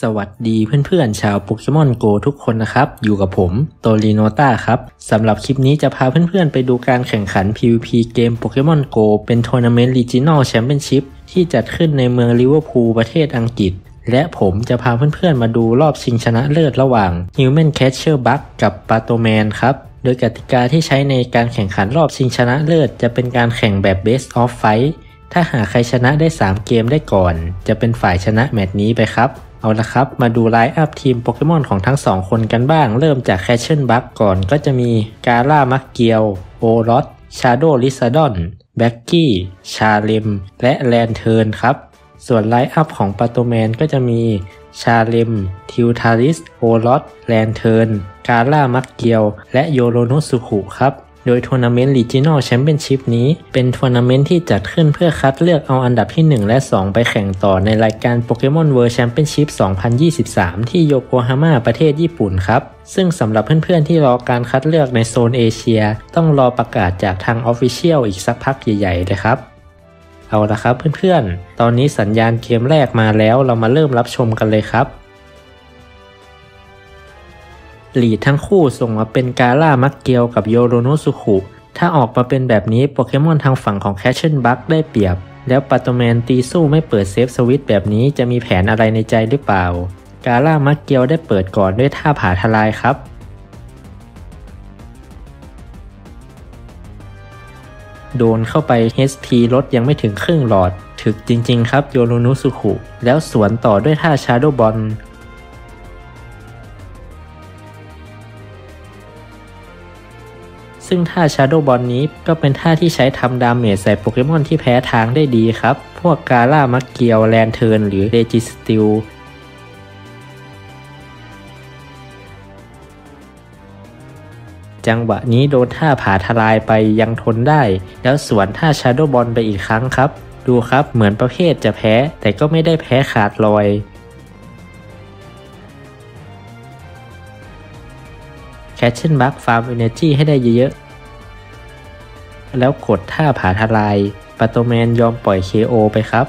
สวัสดีเพื่อนๆ ชาว Pokemon GO ทุกคนนะครับ อยู่กับผมโตลีโนต้าครับสำหรับคลิปนี้จะพาเพื่อนๆ ไปดูการแข่งขัน PVP เกม Pokemon GO เป็นทัวร์นาเมนต์ Regional Championship ที่จัดขึ้นในเมืองลิเวอร์พูลประเทศอังกฤษ และผมจะพาเพื่อนๆ มาดูรอบชิงชนะเลิศระหว่าง Human Catcher Bug กับ p a t o m a n ครับโดยกติกาที่ใช้ในการแข่งขันรอบชิงชนะเลิศ จะเป็นการแข่งแบบ Best of Five ถ้าหากใครชนะได้ 3 เกมได้ก่อน จะเป็นฝ่ายชนะแมตช์นี้ไปครับ เอาละครับ มาดูไลน์อัพทีมโปเกมอนของทั้งสองคนกันบ้าง เริ่มจากแคชเชนบัคก่อนก็จะมีกาล่ามักเกียวโอรสชาโดลิซาดอนแบ็กกี้ชาเลมและแลนเทิร์นครับ ส่วนไลน์อัพของปาโตแมนก็จะมีชาเลมทิวทาริสโอรสแลนเทิร์นกาล่ามักเกียว และโยโรโนสุขุครับ โดยทัวร์นาเมนต์ Regional Championship นี้เป็นทัวร์นาเมนต์ที่จัดขึ้นเพื่อคัดเลือกเอาอันดับที่ 1 และ 2 ไปแข่งต่อในรายการ Pokemon World Championship 2023 ที่โยโกฮาม่าประเทศญี่ปุ่นครับ ซึ่งสำหรับเพื่อนๆที่รอการคัดเลือกในโซนเอเชีย ต้องรอประกาศจากทาง Official อีกสักพักใหญ่ๆเลยครับเอาละครับเพื่อนๆ ตอนนี้สัญญาณเกมแรกมาแล้วเรามาเริ่มรับชมกันเลยครับ ลีดทั้งคู่ส่งมาเป็นกาล่ามักเกียวกับโยโรโนสุขุ ถ้าออกมาเป็นแบบนี้โปเกมอนทางฝั่งของแคชเชนบัคได้เปรียบ แล้วปัตโตแมนตีสู้ไม่เปิดเซฟสวิตแบบนี้จะมีแผนอะไรในใจหรือเปล่า กาล่ามักเกียวได้เปิดก่อนด้วยท่าผาทลายครับโดนเข้าไป HP ลดยังไม่ถึงครึ่งหลอด ถึกจริงๆครับโยโรนุสุขุ แล้วสวนต่อด้วยท่า Shadow Ball ซึ่งท่า Shadow Ball นี้ก็เป็นท่าที่ใช้ทำ damage ใส่โปเกมอนที่แพ้ทางได้ดีครับ พวกกาล่ามักเกียวแลนเทิร์นหรือเดจิสติลจังหวะนี้โดนท่าผาทลายไปยังทนได้ แล้วสวนท่า Shadow Ball ไปอีกครั้งครับ ดูครับเหมือนประเภทจะแพ้แต่ก็ไม่ได้แพ้ขาดลอยแคชเชนบัคฟาร์มเอเนจีให้ได้เยอะๆ แล้วกดท่าผาทลายปาโตแมนยอมปล่อย KO ไปครับ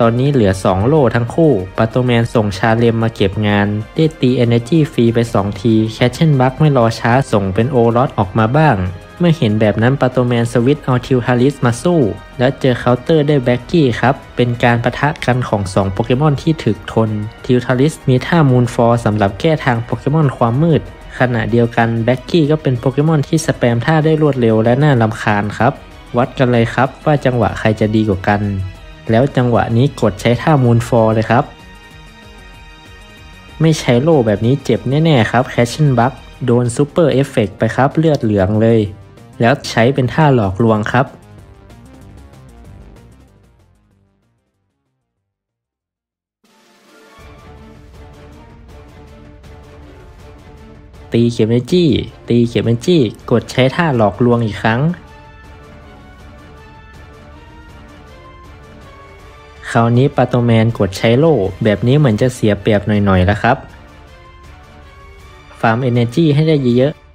ตอนนี้เหลือ 2 โลทั้งคู่ปาโตแมนส่งชาเลมมาเก็บงาน ได้ตี Energy ฟรีไป 2 ที Catcher Bug ไม่รอช้าส่งเป็นโอรอทออกมาบ้าง เมื่อเห็นแบบนั้นปาโตแมนสวิตเอาทิลทาลิสมาสู้ แล้วเจอเคาน์เตอร์ได้แบล็กกี้ครับ เป็นการประทะกันของ 2 โปเกมอนที่ถึกทน ทิลทาลิสมีท่า Moon Force ำหรับแก้ทางโปเกมอนความมืด ขณะเดียวกันแบล็กกี้ก็เป็นโปเกมอนที่สแปมท่าได้รวดเร็วและน่ารำคาญครับ วัดกันเลยครับว่าจังหวะใครจะดีกว่ากัน แล้วจังหวะนี้กดใช้ท่ามูนฟอร์เลยครับ ไม่ใช้โล่แบบนี้เจ็บแน่ๆครับ Catcher Bug โดน super effective ไปครับเลือดเหลืองเลย แล้วใช้เป็นท่าหลอกลวงครับตีเก็บ Energy ตีเก็บ Energy กดใช้ท่าหลอกลวงอีกครั้ง คราวนี้ปาโตแมนกดใช้โล่ แบบนี้เหมือนจะเสียเปรียบหน่อยๆแล้วครับ ฟาร์มเอเนจีให้ได้เยอะๆ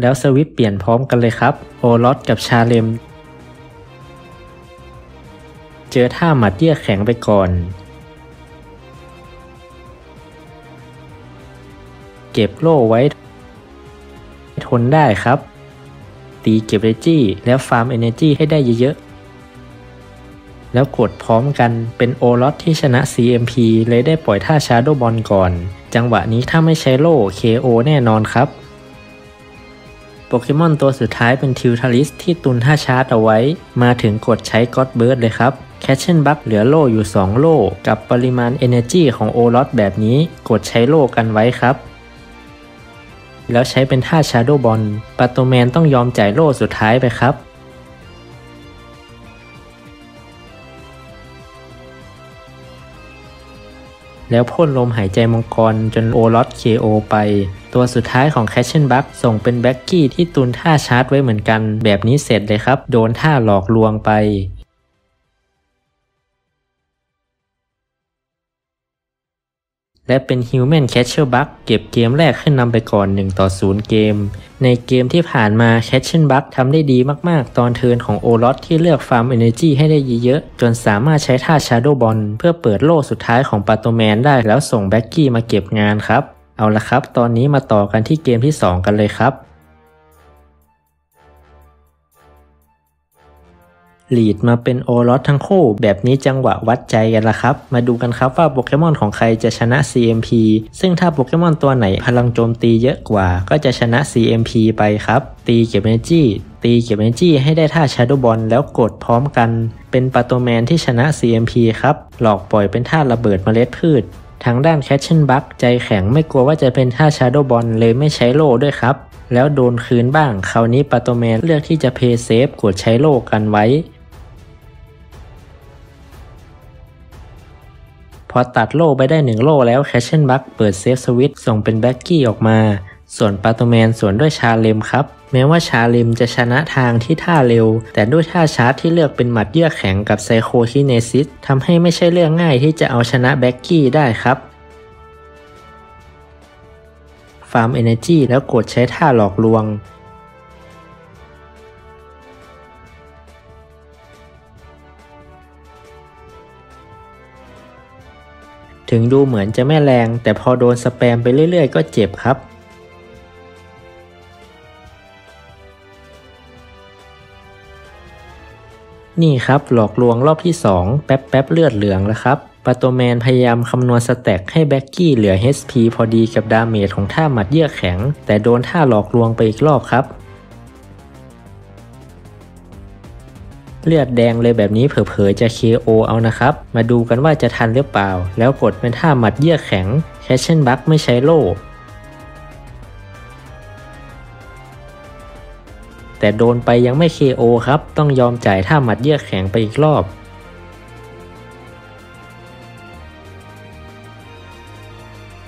แล้วสวิตเปลี่ยนพร้อมกันเลยครับ โอรสกับชาเลม เจอท่าหมัดเยือกแข็งไปก่อน เก็บโล่ไว้ ทนได้ครับ ตีเก็บเรจี้แล้วฟาร์มเอเนจีให้ได้เยอะๆ แล้วกดพร้อมกันเป็นโอรอทที่ชนะ CMP เลยได้ปล่อยท่า Shadow Ball ก่อน จังหวะนี้ถ้าไม่ใช้โล่ KO แน่นอนครับ โปเกมอนตัวสุดท้ายเป็นทิลทาลิสที่ตุนท่าชาร์จเอาไว้ มาถึงกดใช้ God Bird เลยครับ Catcher Bug เหลือโล่อยู่ 2 โล่กับปริมาณ Energy ของโอรอทแบบนี้กดใช้โล่กันไว้ครับ แล้วใช้เป็นท่า Shadow Ballปาโตแมนต้องยอมจ่ายโล่สุดท้ายไปครับแล้วพ่นลมหายใจมังกรจนโอรอท KO ไป ตัวสุดท้ายของ Catcher Bug ส่งเป็นแบล็กกี้ที่ตุนท่าชาร์จไว้เหมือนกัน แบบนี้เสร็จเลยครับ โดนท่าหลอกลวงไปและเป็น Human Catcher Bug เก็บเกมแรกขึ้นนำไปก่อน 1 ต่อ 0 เกม ในเกมที่ผ่านมา Catcher Bug ทำได้ดีมากๆ ตอน turn ของโอรอทที่เลือก farm Energy ให้ได้เยอะๆ จนสามารถใช้ท่า Shadow Ball เพื่อเปิดโล่สุดท้ายของปาโตแมนได้แล้วส่งแบล็กกี้มาเก็บงานครับ เอาละครับ ตอนนี้มาต่อกันที่เกมที่ 2 กันเลยครับ lead มาเป็นโอรอททั้งคู่ แบบนี้จังหวะวัดใจกันละครับ มาดูกันครับว่าโปเกมอนของใครจะชนะ CMP ซึ่งถ้าโปเกมอนตัวไหนพลังโจมตีเยอะกว่า ก็จะชนะ CMP ไปครับ ตีเก็บเอเนจีตีเก็บเอเนจีให้ได้ท่า Shadow Ball แล้วกดพร้อมกัน เป็นปาโตแมนที่ชนะ CMP ครับ หลอกปล่อยเป็นท่าระเบิดเมล็ดพืช ทางด้าน Catcher Bug ใจแข็งไม่กลัวว่าจะเป็นท่า Shadow Ball เลยไม่ใช้โล่ด้วยครับ แล้วโดนคืนบ้าง คราวนี้ปาโตแมนเลือกที่จะ play safe กดใช้โล่กันไว้ พอตัดโล่ไปได้หนึ่งโล่แล้ว Catcher Bug เปิด safe switch ส่งเป็นแบล็กกี้ออกมา ส่วนปาโตแมนสวนด้วยชาเลมครับ แม้ว่าชาเลมจะชนะทางที่ท่าเร็ว แต่ด้วยท่าชาร์จที่เลือกเป็นหมัดเยือกแข็งกับ Psychokinesis ทำให้ไม่ใช่เรื่องง่ายที่จะเอาชนะแบล็กกี้ได้ครับ farm Energy แล้วกดใช้ท่าหลอกลวง ถึงดูเหมือนจะไม่แรง แต่พอโดนสแปมไปเรื่อยๆ ก็เจ็บครับ นี่ครับหลอกลวงรอบที่ 2 แป๊บแป๊บเลือดเหลืองแล้วครับปาโตแมนพยายามคำนวณ stack ให้แบล็กกี้เหลือ HP พอดีกับ damage ของท่าหมัดเยือกแข็ง แต่โดนท่าหลอกลวงไปอีกรอบครับ เลือดแดงเลยแบบนี้เผลอๆจะ KO เอานะครับ มาดูกันว่าจะทันหรือเปล่า แล้วกดเป็นท่าหมัดเยือกแข็ง Catcher Bug ไม่ใช้โล่ แต่โดนไปยังไม่ KO ครับ ต้องยอมจ่ายท่าหมัดเยือกแข็งไปอีกรอบ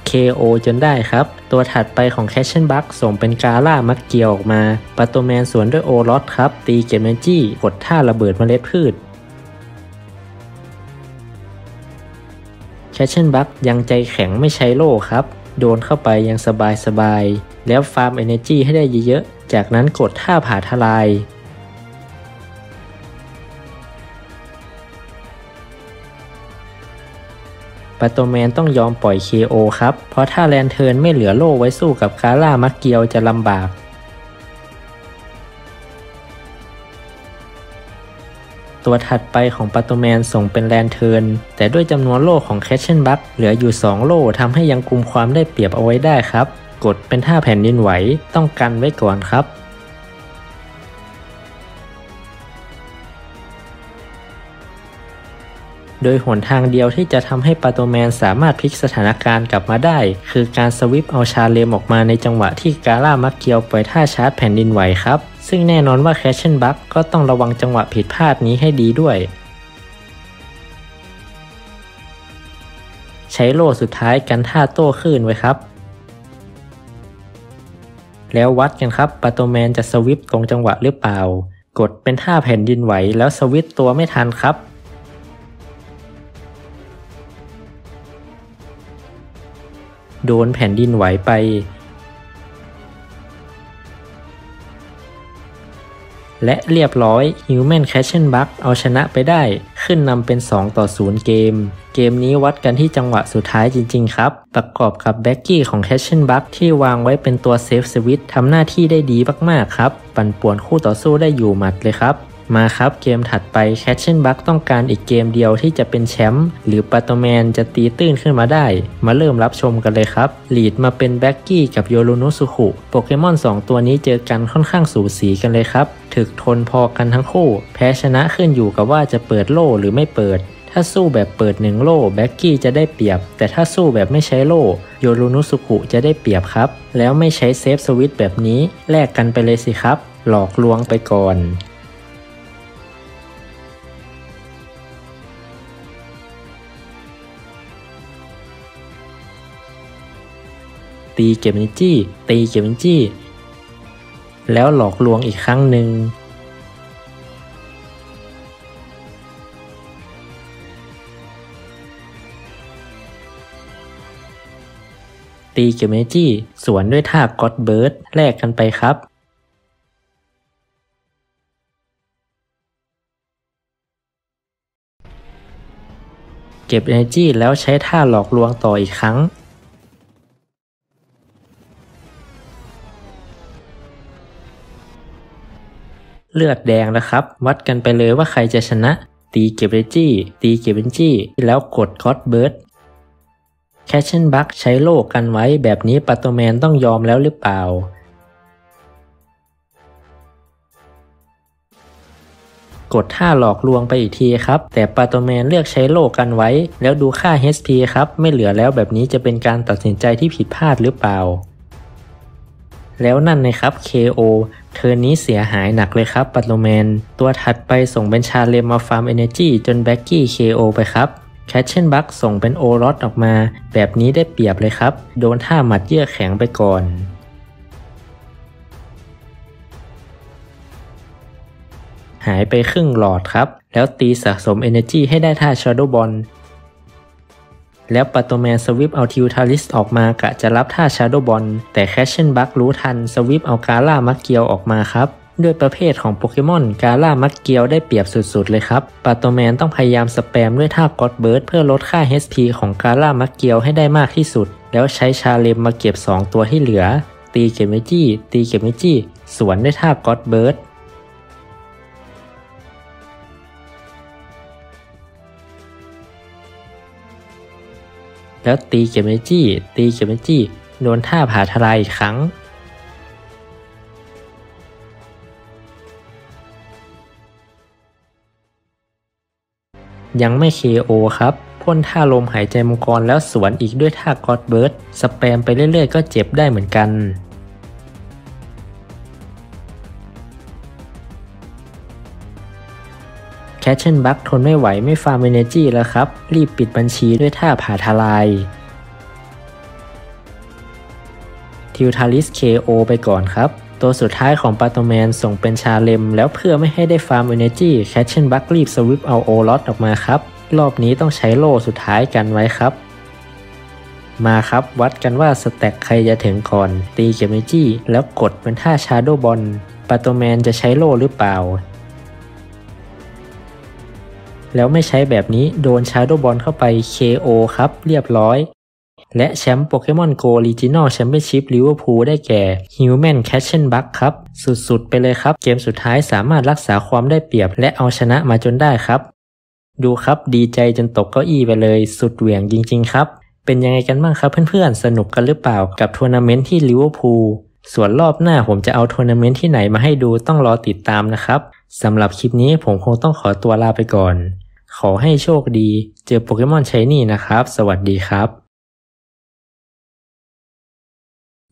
KO จนได้ครับ ตัวถัดไปของ Catcher Bug ส่งเป็นกาลาร์มัคเกียวออกมาปาโตแมนสวนด้วยโอรอทครับ ตีเก็บ Energy กดท่าระเบิดเมล็ดพืชแคชเชนบัคยังใจแข็งไม่ใช้โล่ครับ โดนเข้าไปยังสบายสบายแล้วฟาร์มเอเนจีให้ได้เยอะๆ จากนั้นกดท่าผ่าทลายปาโตแมนต้องยอมปล่อย KO ครับ เพราะถ้าแลนเทิร์นไม่เหลือโล่ไว้สู้กับคาร่ามักเกียวจะลำบากตัวถัดไปของปาโตแมนส่งเป็นแลนเทิร์นแต่ด้วยจำนวนโล่ของ Catcher Bug เหลืออยู่ 2 โล่ทำให้ยังกุมความได้เปรียบเอาไว้ได้ครับ กดเป็นท่าแผ่นดินไหวต้องกันไว้ก่อนครับ โดยหนทางเดียวที่จะทำให้ปาโตแมนสามารถพลิกสถานการณ์กลับมาได้ คือการสวิปเอาชาเลมออกมาในจังหวะที่กาลาร์มัคเกียวปล่อยท่าชาร์จแผ่นดินไหวครับ ซึ่งแน่นอนว่าแคชเชนบัคก็ต้องระวังจังหวะผิดพลาดนี้ให้ดีด้วยใช้โล่สุดท้ายกันท่าโต้คลื่นไว้ครับ แล้ววัดกันครับปาโตแมนจะสวิปตรงจังหวะหรือเปล่า กดเป็นท่าแผ่นดินไหวแล้วสวิปตัวไม่ทันครับโดนแผ่นดินไหวไป และเรียบร้อย Human c a t c h Bug เอาชนะไปได้ ขึ้นนำเป็น 2 ต่อ 0 เกม เกมนี้วัดกันที่จังหวะสุดท้ายจริง ๆ ครับ ประกอบกับแบล็กกี้ของ c a t c h Bug ที่วางไว้เป็นตัว safe switch ทำหน้าที่ได้ดีมาก ๆ ครับ ปั่นป่วนคู่ต่อสู้ได้อยู่หมัดเลยครับ มาครับเกมถัดไป Catcher Bug ต้องการอีกเกมเดียวที่จะเป็นแชมป์หรือปาโตแมนจะตีตื้นขึ้นมาได้ มาเริ่มรับชมกันเลยครับ lead มาเป็นแบล็กกี้กับโยรุโนซุคุโปเกมอน 2 ตัวนี้เจอกันค่อนข้างสูสีกันเลยครับ ถึกทนพอกันทั้งคู่ แพ้ชนะขึ้นอยู่กับว่าจะเปิดโล่หรือไม่เปิดถ้าสู้แบบเปิดหนึ่งโล่แบล็กกี้จะได้เปรียบ แต่ถ้าสู้แบบไม่ใช้โล่โยรุโนซุคุจะได้เปรียบครับ แล้วไม่ใช้ safe switch แบบนี้แลกกันไปเลยสิครับ หลอกลวงไปก่อน ตีเก็บเนจี้ตีเก็บเนจี้แล้วหลอกลวงอีกครั้งหนึ่งตีเก็บเอนจีสวนด้วยท่าก็อดเบิร์ดแลกกันไปครับเก็บ Energy แล้วใช้ท่าหลอกลวงต่ออีกครั้ง เลือดแดงแล้วครับ วัดกันไปเลยว่าใครจะชนะ ตีเก็บเรจี้ ตีเก็บเรจี้ แล้วกดกอดเบิร์ดแคชเชนบักใช้โลกกันไว้แบบนี้ปัตโตแมนต้องยอมแล้วหรือเปล่า กดท่าหลอกลวงไปอีกทีครับ แต่ปาโตแมนเลือกใช้โล่กันไว้ แล้วดูค่า HP ครับ ไม่เหลือแล้วแบบนี้จะเป็นการตัดสินใจที่ผิดพลาดหรือเปล่า แล้วนั่นนะครับ KO turn นี้เสียหายหนักเลยครับปาโตแมน ตัวถัดไปส่งเป็นชาเลมมา farm Energy จนแบล็กกี้ KO ไปครับ Catcher Bug ส่งเป็นโอรอทออกมา แบบนี้ได้เปรียบเลยครับ โดนท่าหมัดเยือกแข็งไปก่อนหายไปครึ่งหลอดครับ แล้วตีสะสม Energy ให้ได้ท่า Shadow Ball แล้วปัตโตแมนสวิปเอาทิวทาริสออกมากะจะรับท่า Shadow Ball แต่ Catchenbug รู้ทันสวิปเอากาล่ามักเกียวออกมาครับด้วยประเภทของโปเกมอนกาล่ามักเกียวได้เปรียบสุดๆเลยครับปาโตแมนต้องพยายามสแปมด้วยท่า God Bird เพื่อลดค่า HP ของกาล่ามักเกียวให้ได้มากที่สุด แล้วใช้ชาเลมมาเก็บ 2 ตัวที่เหลือ ตีเก็บ energy ตีเก็บ energy สวนด้วยท่า God Bird แล้วตีเก็บเมจี้ ตีเก็บเมจี้ โดนท่าผ่าทลายอีกครั้ง ยังไม่ KO ครับ พ่นท่าลมหายใจมังกรแล้วสวนอีกด้วยท่า God Bird สแปมไปเรื่อยๆ ก็เจ็บได้เหมือนกัน Catchenbug ทนไม่ไหวไม่ farm energy แล้วครับ รีบปิดบัญชีด้วยท่าผ่าทลาย ทิวทาริส KO ไปก่อนครับ ตัวสุดท้ายของปาโตแมนส่งเป็นชาเลม แล้วเพื่อไม่ให้ได้ farm energy Catchenbug รีบสวิปเอาโอลอตออกมาครับ รอบนี้ต้องใช้โล่สุดท้ายกันไว้ครับมาครับ วัดกันว่า stack ใครจะถึงก่อน ตีเก็บ energy แล้วกดเป็นท่า Shadow Ball ปาโตแมนจะใช้โล่หรือเปล่า แล้วไม่ใช้แบบนี้โดน Shadow Ball เข้าไป KO ครับเรียบร้อย และแชมป์ Pokemon GO Regional Championships ลิเวอร์พูลได้แก่ Human c a t c h e n Bug ครับ สุดๆ ไปเลยครับ เกมสุดท้ายสามารถรักษาความได้เปรียบและเอาชนะมาจนได้ครับ ดูครับดีใจจนตกเก้าอี้ไปเลยสุดเหวี่ยงจริง ๆ ครับ เป็นยังไงกันบ้างครับเพื่อนๆ สนุกกันหรือเปล่ากับทัวร์นาเมนต์ที่ลิเวอร์พูลส่วนรอบหน้าผมจะเอาทัวร์นาเมนต์ที่ไหนมาให้ดูต้องรอติดตามนะครับสำหรับคลิปนี้ผมคงต้องขอตัวลาไปก่อน ขอให้โชคดี เจอโปเกมอน shiny นะครับ สวัสดีครับ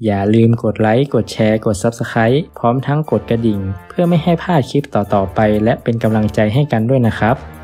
อย่าลืมกดไลค์ กดแชร์ กด Subscribe พร้อมทั้งกดกระดิ่ง เพื่อไม่ให้พลาดคลิปต่อๆไป และเป็นกำลังใจให้กันด้วยนะครับ